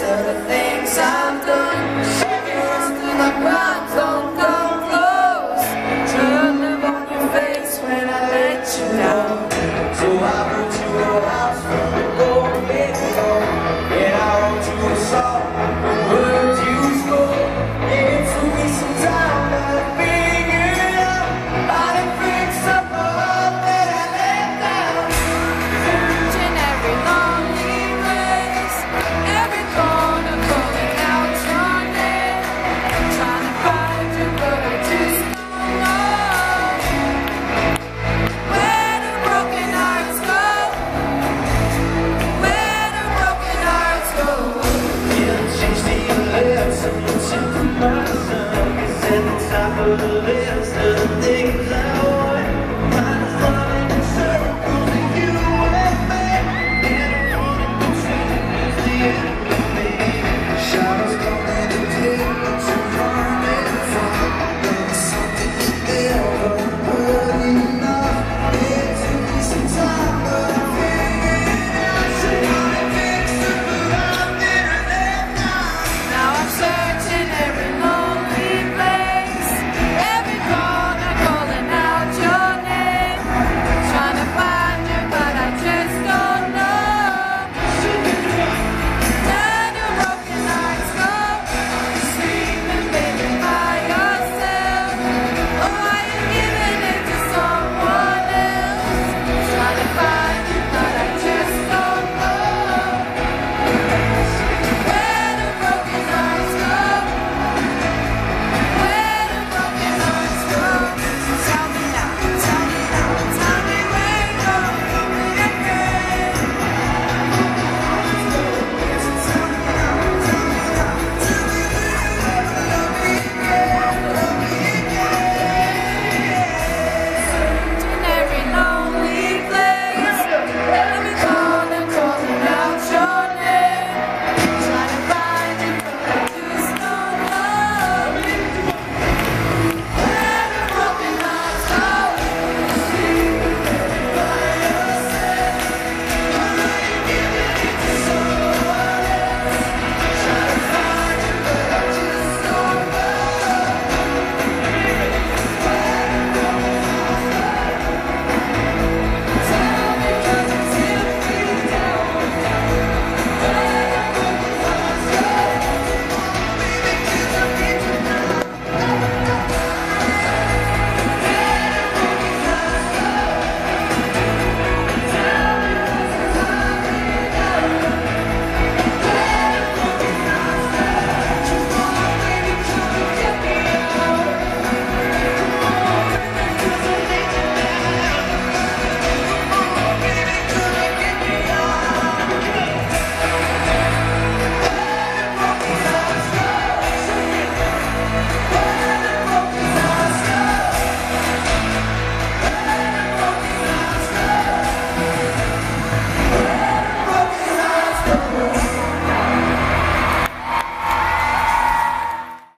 the things I've done. Through the and the top of the lips, nothing.